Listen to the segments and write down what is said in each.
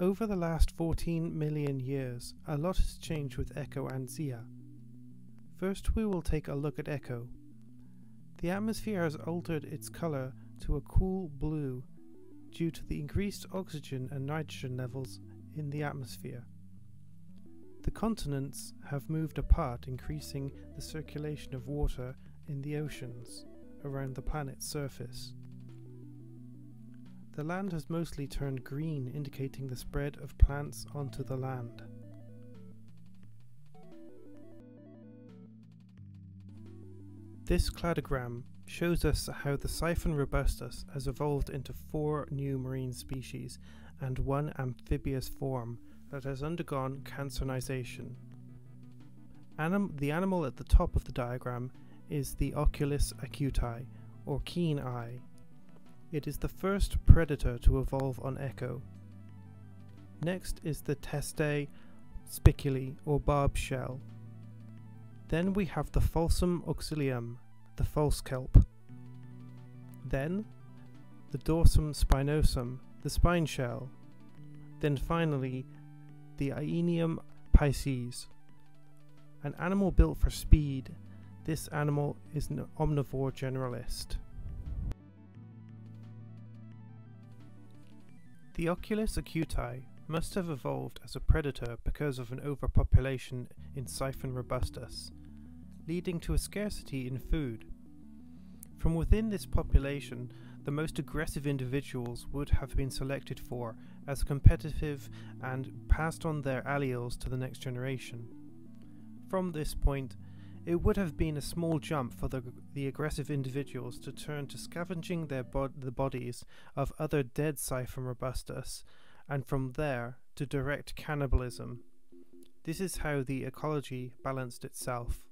Over the last 14 million years, a lot has changed with Ecco and Zia. First, we will take a look at Ecco. The atmosphere has altered its colour to a cool blue due to the increased oxygen and nitrogen levels in the atmosphere. The continents have moved apart, increasing the circulation of water in the oceans around the planet's surface. The land has mostly turned green, indicating the spread of plants onto the land. This cladogram shows us how the Siphon robustus has evolved into four new marine species and one amphibious form that has undergone carcinization. Anim the animal at the top of the diagram is the Oculus acuti, or keen eye. It is the first predator to evolve on Ecco. Next is the Testae spiculi, or barb shell. Then we have the Falsum auxilium, the false kelp. Then the Dorsum spinosum, the spine shell. Then finally the Aenium pisces, an animal built for speed. This animal is an omnivore generalist. The Oculus acuti must have evolved as a predator because of an overpopulation in Siphon robustus, leading to a scarcity in food. From within this population, the most aggressive individuals would have been selected for as competitive and passed on their alleles to the next generation. From this point, it would have been a small jump for the, the aggressive individuals to turn to scavenging their bod- the bodies of other dead Siphon robustus, and from there to direct cannibalism. This is how the ecology balanced itself.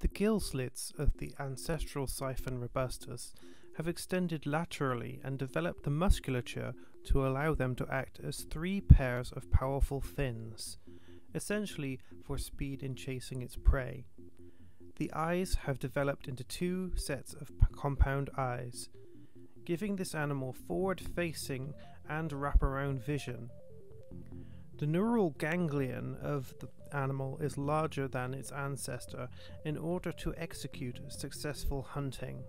The gill slits of the ancestral Siphon robustus have extended laterally and developed the musculature to allow them to act as three pairs of powerful fins, essentially for speed in chasing its prey. The eyes have developed into two sets of compound eyes, giving this animal forward facing and wraparound vision. The neural ganglion of the animal is larger than its ancestor in order to execute successful hunting,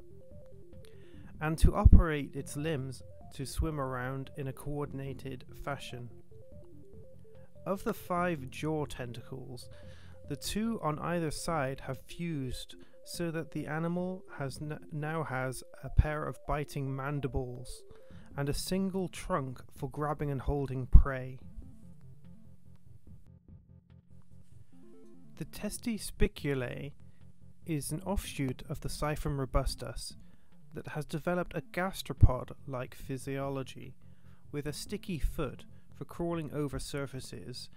and to operate its limbs to swim around in a coordinated fashion. Of the five jaw tentacles, the two on either side have fused so that the animal has now has a pair of biting mandibles and a single trunk for grabbing and holding prey. The Testae spiculae is an offshoot of the Siphon robustus that has developed a gastropod like physiology, with a sticky foot for crawling over surfaces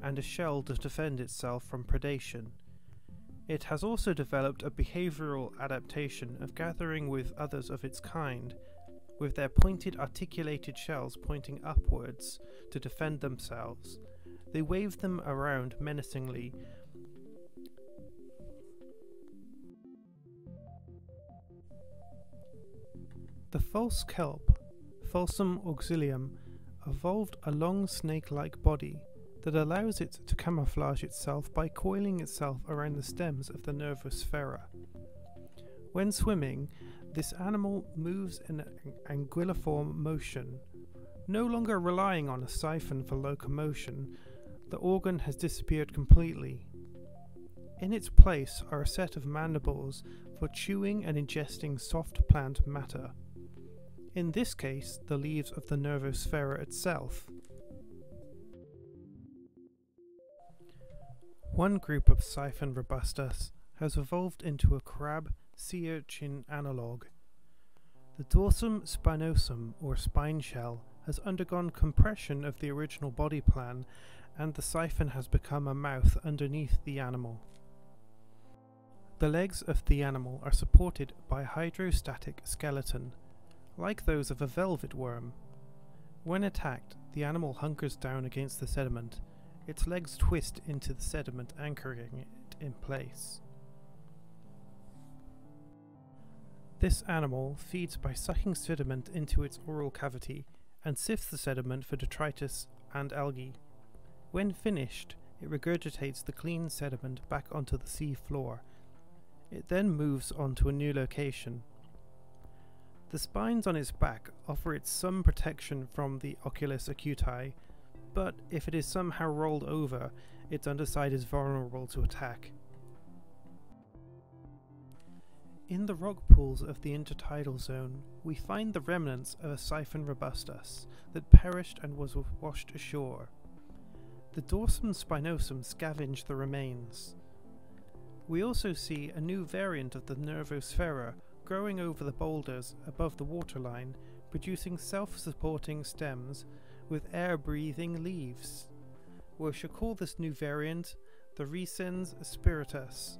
and a shell to defend itself from predation. It has also developed a behavioral adaptation of gathering with others of its kind, with their pointed articulated shells pointing upwards to defend themselves. They wave them around menacingly The false kelp, Falsum auxilium, evolved a long snake like body that allows it to camouflage itself by coiling itself around the stems of the Nervo Sphera. When swimming, this animal moves in an anguilliform motion. No longer relying on a siphon for locomotion, the organ has disappeared completely. In its place are a set of mandibles for chewing and ingesting soft plant matter in this case the leaves of the Nervo Sphera itself. One group of Siphon robustus has evolved into a crab sea urchin analogue. The dorsum spinosum, or spine shell, has undergone compression of the original body plan, and the siphon has become a mouth underneath the animal. The legs of the animal are supported by a hydrostatic skeleton, like those of a velvet worm. When attacked, the animal hunkers down against the sediment. Its legs twist into the sediment, anchoring it in place. This animal feeds by sucking sediment into its oral cavity and sifts the sediment for detritus and algae. When finished, it regurgitates the clean sediment back onto the sea floor. It then moves on to a new location. The spines on its back offer it some protection from the oculus acuti, but if it is somehow rolled over, its underside is vulnerable to attack. In the rock pools of the intertidal zone, we find the remnants of a siphon robustus that perished and was washed ashore. The dorsum spinosum scavenged the remains. We also see a new variant of the Nervo Sphera growing over the boulders above the waterline, producing self-supporting stems with air-breathing leaves. We shall call this new variant the Recens spiritus.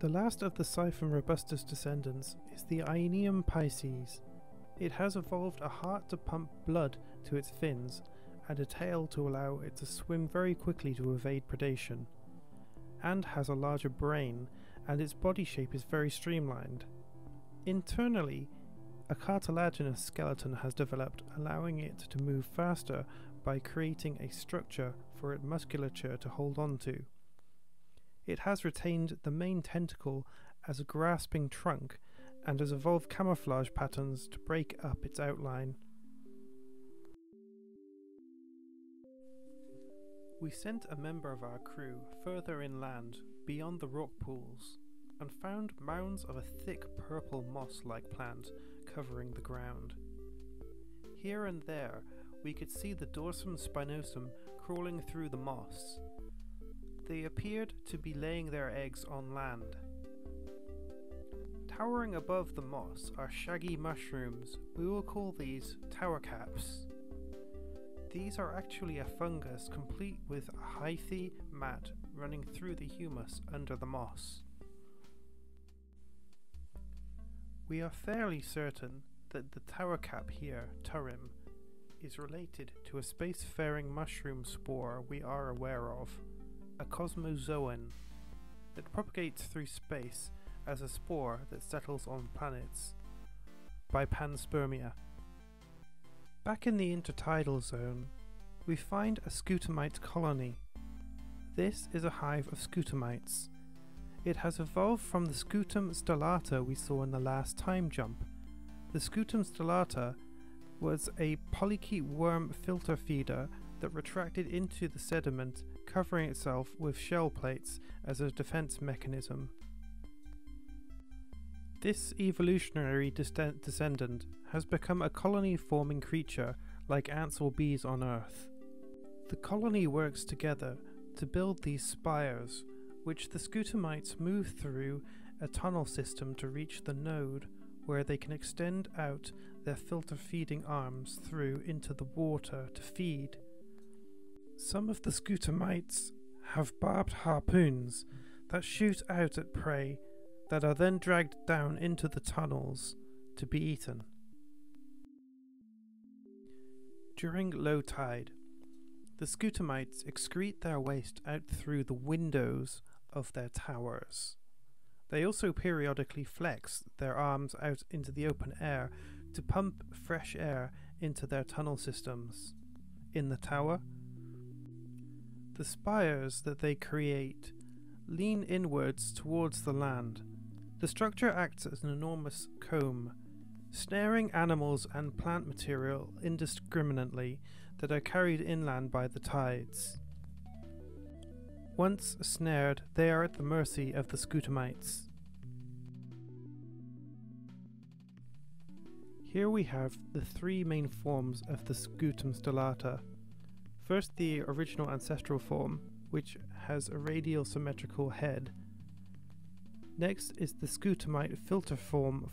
The last of the Siphon robustus descendants is the Aenium pisces. It has evolved a heart to pump blood to its fins and a tail to allow it to swim very quickly to evade predation, and has a larger brain, and its body shape is very streamlined. Internally, a cartilaginous skeleton has developed, allowing it to move faster by creating a structure for its musculature to hold on to. It has retained the main tentacle as a grasping trunk and has evolved camouflage patterns to break up its outline. We sent a member of our crew further inland, beyond the rock pools, and found mounds of a thick purple moss like plant covering the ground. Here and there, we could see the dorsum spinosum crawling through the moss, they appeared to be laying their eggs on land. Towering above the moss are shaggy mushrooms. We will call these tower caps. These are actually a fungus complete with a hyphae mat running through the humus under the moss. We are fairly certain that the tower cap here, Turim, is related to a spacefaring mushroom spore we are aware of a cosmozoan that propagates through space as a spore that settles on planets by panspermia. Back in the intertidal zone, we find a scutumite colony. This is a hive of scutamites. It has evolved from the scutum stellata we saw in the last time jump. The scutum stellata was a polychaete worm filter feeder that retracted into the sediment covering itself with shell plates as a defense mechanism. This evolutionary descendant has become a colony forming creature like ants or bees on Earth. The colony works together to build these spires, which the scutamites move through a tunnel system to reach the node where they can extend out their filter feeding arms through into the water to feed some of the scutamites have barbed harpoons that shoot out at prey that are then dragged down into the tunnels to be eaten. During low tide, the scutamites excrete their waste out through the windows of their towers. They also periodically flex their arms out into the open air to pump fresh air into their tunnel systems. In the tower, the spires that they create lean inwards towards the land. The structure acts as an enormous comb, snaring animals and plant material indiscriminately that are carried inland by the tides. Once snared, they are at the mercy of the scutamites. Here we have the three main forms of the scutum stellata First, the original ancestral form, which has a radial symmetrical head. Next is the scutamite filter form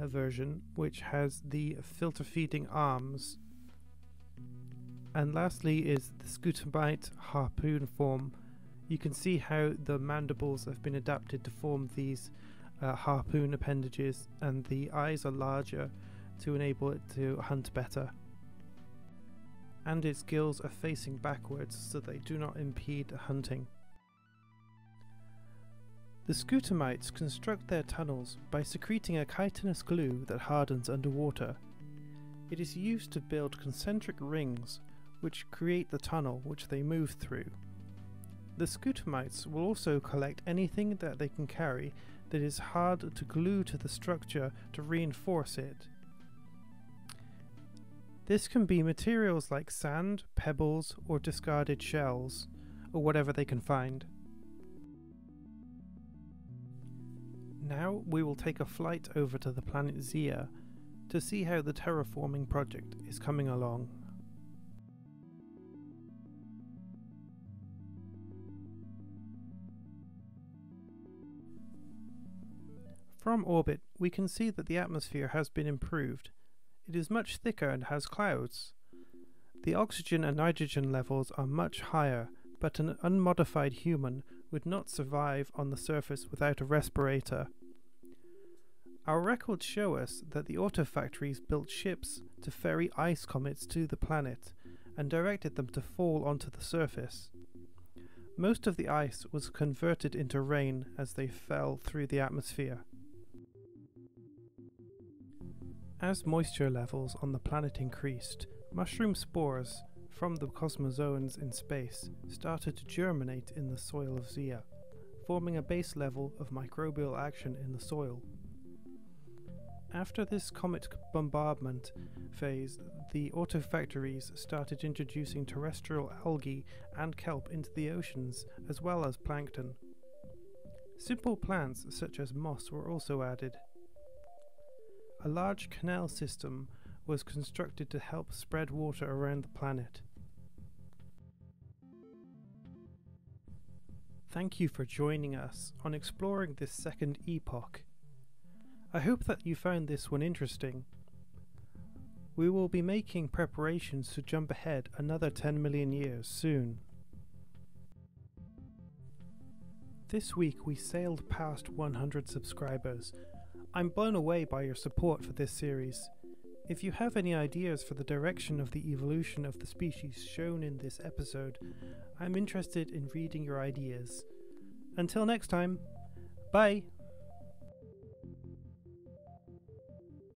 uh, version, which has the filter feeding arms. And lastly is the scutamite harpoon form. You can see how the mandibles have been adapted to form these uh, harpoon appendages, and the eyes are larger to enable it to hunt better and its gills are facing backwards so they do not impede hunting. The scutamites construct their tunnels by secreting a chitinous glue that hardens underwater. It is used to build concentric rings which create the tunnel which they move through. The scutamites will also collect anything that they can carry that is hard to glue to the structure to reinforce it. This can be materials like sand, pebbles, or discarded shells, or whatever they can find. Now we will take a flight over to the planet Zia to see how the terraforming project is coming along. From orbit, we can see that the atmosphere has been improved. It is much thicker and has clouds. The oxygen and nitrogen levels are much higher, but an unmodified human would not survive on the surface without a respirator. Our records show us that the autofactories built ships to ferry ice comets to the planet and directed them to fall onto the surface. Most of the ice was converted into rain as they fell through the atmosphere. As moisture levels on the planet increased, mushroom spores from the cosmozoans in space started to germinate in the soil of Zia, forming a base level of microbial action in the soil. After this comet bombardment phase, the autofactories started introducing terrestrial algae and kelp into the oceans, as well as plankton. Simple plants such as moss were also added. A large canal system was constructed to help spread water around the planet. Thank you for joining us on exploring this second epoch. I hope that you found this one interesting. We will be making preparations to jump ahead another 10 million years soon. This week we sailed past 100 subscribers. I'm blown away by your support for this series. If you have any ideas for the direction of the evolution of the species shown in this episode, I'm interested in reading your ideas. Until next time, bye!